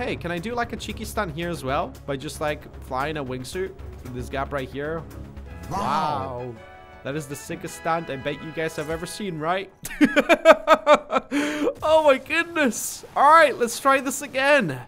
Hey, can I do like a cheeky stunt here as well? By just like flying a wingsuit? Through this gap right here. Wow. That is the sickest stunt I bet you guys have ever seen, right? oh my goodness. All right, let's try this again.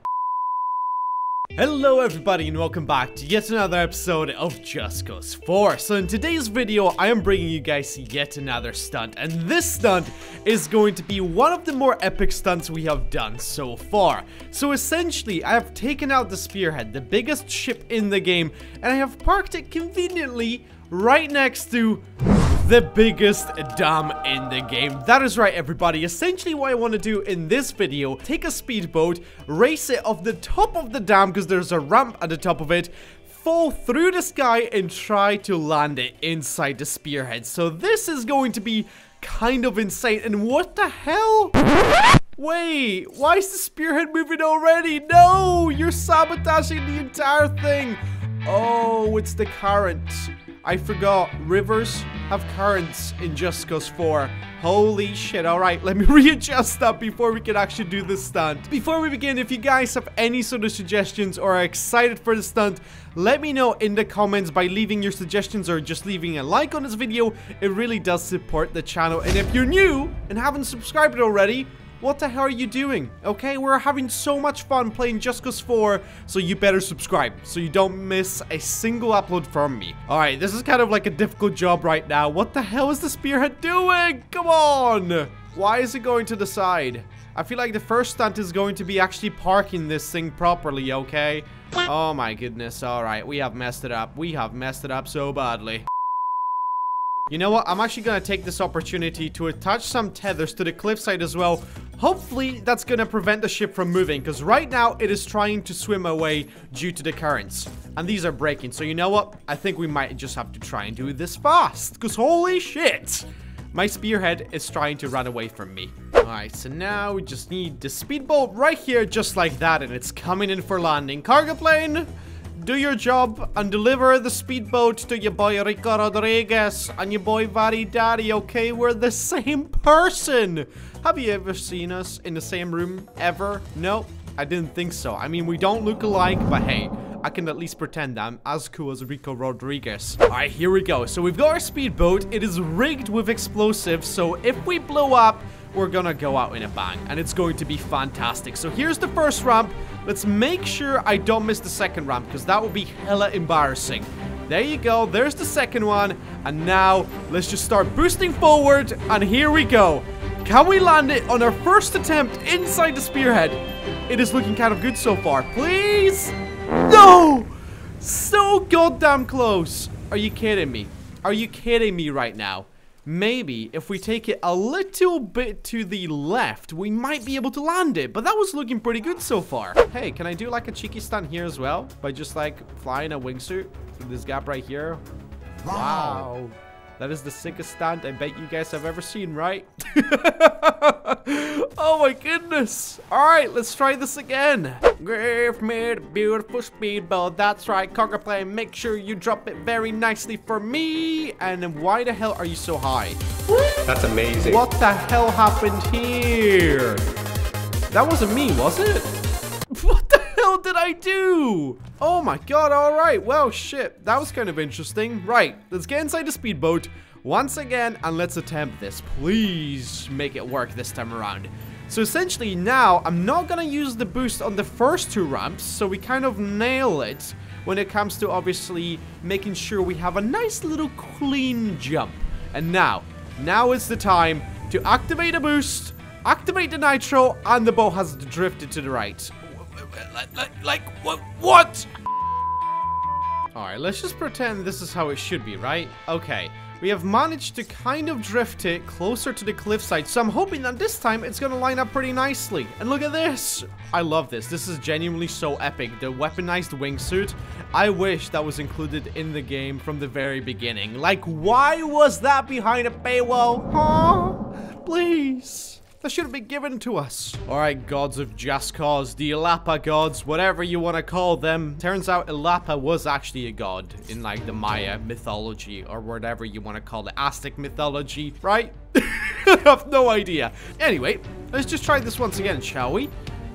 Hello everybody and welcome back to yet another episode of Just Cause 4. So in today's video, I am bringing you guys yet another stunt. And this stunt is going to be one of the more epic stunts we have done so far. So essentially, I have taken out the Spearhead, the biggest ship in the game, and I have parked it conveniently right next to the biggest dam in the game. That is right, everybody. Essentially, what I want to do in this video, take a speedboat, race it off the top of the dam because there's a ramp at the top of it, fall through the sky and try to land it inside the spearhead. So this is going to be kind of insane. And what the hell? Wait, why is the spearhead moving already? No, you're sabotaging the entire thing. Oh, it's the current. I forgot, rivers have currents in Just Cause 4. Holy shit, alright, let me readjust that before we can actually do this stunt. Before we begin, if you guys have any sort of suggestions or are excited for the stunt, let me know in the comments by leaving your suggestions or just leaving a like on this video. It really does support the channel. And if you're new and haven't subscribed already, what the hell are you doing? Okay, we're having so much fun playing Just Cause 4, so you better subscribe so you don't miss a single upload from me. Alright, this is kind of like a difficult job right now. What the hell is the spearhead doing? Come on! Why is it going to the side? I feel like the first stunt is going to be actually parking this thing properly, okay? Oh my goodness, alright, we have messed it up. We have messed it up so badly. You know what? I'm actually gonna take this opportunity to attach some tethers to the cliffside as well. Hopefully, that's gonna prevent the ship from moving, because right now, it is trying to swim away due to the currents. And these are breaking, so you know what? I think we might just have to try and do this fast, because holy shit! My spearhead is trying to run away from me. Alright, so now we just need the speedboat right here, just like that, and it's coming in for landing. Cargo plane! Do your job and deliver the speedboat to your boy Rico Rodriguez and your boy Vari Daddy, okay? We're the same person! Have you ever seen us in the same room ever? No, I didn't think so. I mean, we don't look alike, but hey, I can at least pretend I'm as cool as Rico Rodriguez. Alright, here we go. So we've got our speedboat. It is rigged with explosives, so if we blow up, we're gonna go out in a bang and it's going to be fantastic. So here's the first ramp. Let's make sure i don't miss the second ramp because that would be hella embarrassing. There you go there's the second one and now let's just start boosting forward and here we go. Can we land it on our first attempt inside the spearhead? It is looking kind of good so far. Please? No! So goddamn close. Are you kidding me? Are you kidding me right now Maybe if we take it a little bit to the left, we might be able to land it. But that was looking pretty good so far. Hey, can I do like a cheeky stunt here as well? By just like flying a wingsuit through this gap right here? Wow. wow. That is the sickest stunt I bet you guys have ever seen, right? oh my goodness. All right, let's try this again. Give me the beautiful speedball. That's right, cargo plane. Make sure you drop it very nicely for me. And why the hell are you so high? That's amazing. What the hell happened here? That wasn't me, was it? What the hell did I do? Oh my god, alright. Well, shit. That was kind of interesting. Right, let's get inside the speedboat once again and let's attempt this. Please make it work this time around. So essentially now, I'm not gonna use the boost on the first two ramps, so we kind of nail it when it comes to obviously making sure we have a nice little clean jump. And now, now is the time to activate a boost, activate the nitro, and the boat has drifted to the right. Like, like, what? What? Alright, let's just pretend this is how it should be, right? Okay. We have managed to kind of drift it closer to the cliffside, so I'm hoping that this time it's gonna line up pretty nicely. And look at this! I love this. This is genuinely so epic. The weaponized wingsuit. I wish that was included in the game from the very beginning. Like, why was that behind a paywall? Huh? Please. That should have been given to us. Alright, gods of Just Cause, the Illapa gods, whatever you want to call them. Turns out Illapa was actually a god in like the Maya mythology or whatever you want to call it. Aztec mythology, right? I have no idea. Anyway, let's just try this once again, shall we?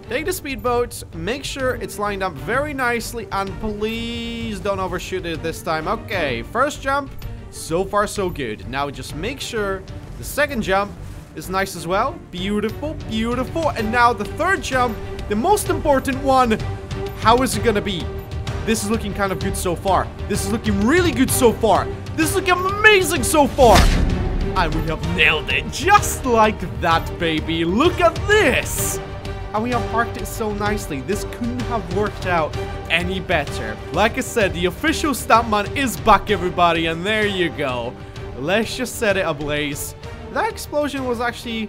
Take the speedboat, make sure it's lined up very nicely, and please don't overshoot it this time. Okay, first jump, so far so good. Now just make sure the second jump is nice as well. Beautiful, beautiful. And now the third jump, the most important one. How is it gonna be? This is looking kind of good so far. This is looking really good so far. This is looking amazing so far. And we have nailed it just like that, baby. Look at this. And we have parked it so nicely. This couldn't have worked out any better. Like I said, the official Stuntman is back, everybody. And there you go. Let's just set it ablaze. That explosion was actually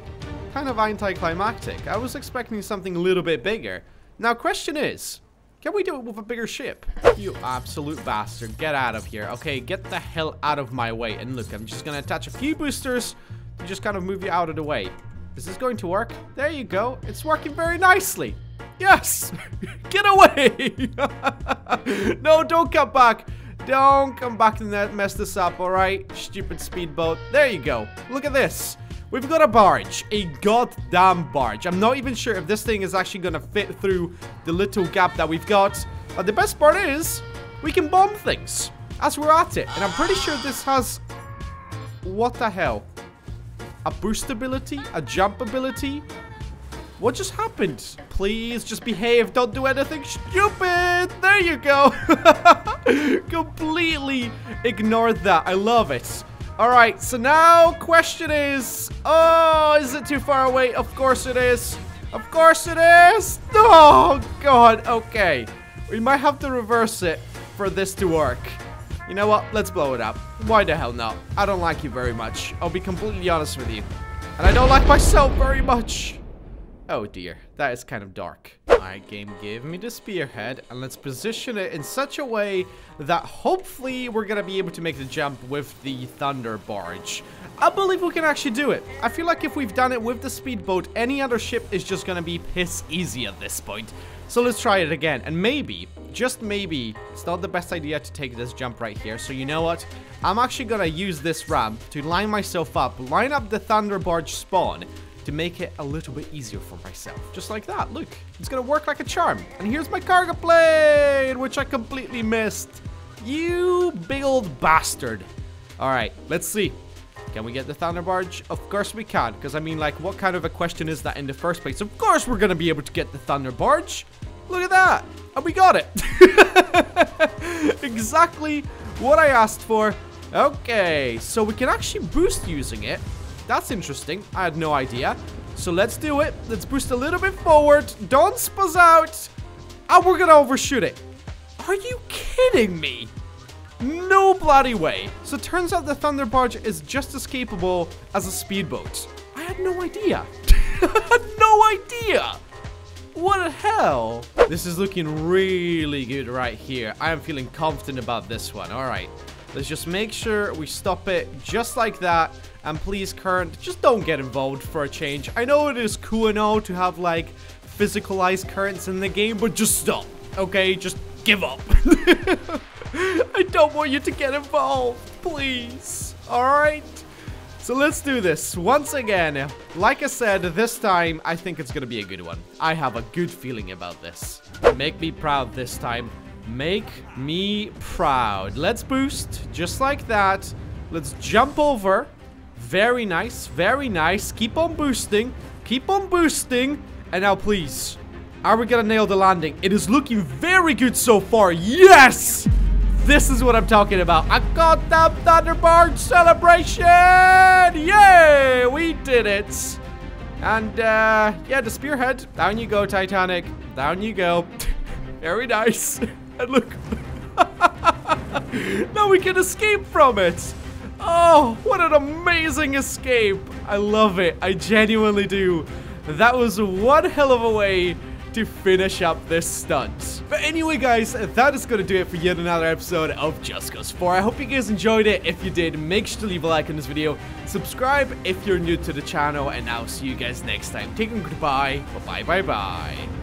kind of anticlimactic. I was expecting something a little bit bigger. Now, question is, can we do it with a bigger ship? You absolute bastard. Get out of here. Okay, get the hell out of my way. And look, I'm just gonna attach a few boosters to just kind of move you out of the way. Is this going to work? There you go. It's working very nicely. Yes! Get away! no, don't come back. Don't come back and mess this up, alright? Stupid speedboat. There you go. Look at this. We've got a barge. A goddamn barge. I'm not even sure if this thing is actually gonna fit through the little gap that we've got. But the best part is, we can bomb things as we're at it. And I'm pretty sure this has... What the hell? A boost ability? A jump ability? What just happened? Please, just behave. Don't do anything stupid. There you go. Completely ignored that. I love it. All right, so now question is, oh, is it too far away? Of course it is. Of course it is. Oh, God. Okay. We might have to reverse it for this to work. You know what? Let's blow it up. Why the hell not? I don't like you very much. I'll be completely honest with you. And I don't like myself very much. Oh dear, that is kind of dark. Alright game, give me the spearhead and let's position it in such a way that hopefully we're gonna be able to make the jump with the thunder barge. I believe we can actually do it. I feel like if we've done it with the speedboat, any other ship is just gonna be piss easy at this point. So let's try it again. And maybe, just maybe, it's not the best idea to take this jump right here. So you know what? I'm actually gonna use this ramp to line myself up, line up the thunder barge spawn, to make it a little bit easier for myself. Just like that. Look, it's gonna work like a charm. And here's my cargo plane, which I completely missed. You big old bastard. All right, let's see. Can we get the Thunder Barge? Of course we can, because I mean, like, what kind of a question is that in the first place? Of course we're gonna be able to get the Thunder Barge. Look at that. And we got it. exactly what I asked for. Okay, so we can actually boost using it. That's interesting. I had no idea. So let's do it. Let's boost a little bit forward. Don't spuzz out. And we're gonna overshoot it. Are you kidding me? No bloody way. So it turns out the Thunder Barge is just as capable as a speedboat. I had no idea. No idea. What the hell? This is looking really good right here. I am feeling confident about this one. All right. Let's just make sure we stop it just like that. And please, current, just don't get involved for a change. I know it is cool and all to have, like, physicalized currents in the game, but just stop, okay? Just give up. I don't want you to get involved, please. Alright? So let's do this. Once again, like I said, this time, I think it's gonna be a good one. I have a good feeling about this. Make me proud this time. Make me proud. Let's boost, just like that. Let's jump over. Very nice, very nice. Keep on boosting. Keep on boosting. And now, please, are we gonna nail the landing? It is looking very good so far. Yes! This is what I'm talking about. I got that Thunderbird celebration! Yay! We did it! And, uh, yeah, the spearhead. Down you go, Titanic. Down you go. very nice. and look. now we can escape from it. Oh, what an amazing escape. I love it. I genuinely do. That was one hell of a way to finish up this stunt. But anyway, guys, that is going to do it for yet another episode of Just Cause 4. I hope you guys enjoyed it. If you did, make sure to leave a like on this video. Subscribe if you're new to the channel. And I'll see you guys next time. Take care, goodbye. Bye-bye, bye-bye.